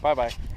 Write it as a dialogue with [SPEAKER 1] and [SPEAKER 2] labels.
[SPEAKER 1] 拜拜。